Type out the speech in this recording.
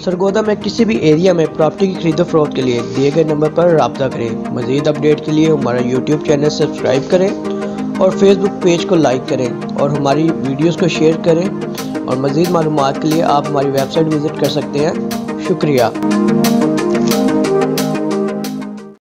सरगोदा में किसी भी एरिया में प्रॉपर्टी की खरीदो फरोख्त के लिए दिए गए नंबर पर रबता करें। मज़ीद अपडेट के लिए हमारा यूट्यूब चैनल सब्सक्राइब करें और फेसबुक पेज को लाइक करें और हमारी वीडियोस को शेयर करें। और मज़ीद मालूम के लिए आप हमारी वेबसाइट विज़िट कर सकते हैं। शुक्रिया।